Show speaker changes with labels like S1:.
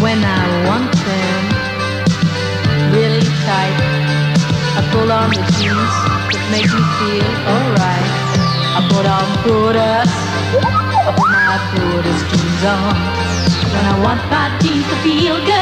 S1: when I want them. Really tight. I pull on the jeans that make me feel alright. I put on Brutus. I put my Brutus jeans on. When I want my jeans to feel good.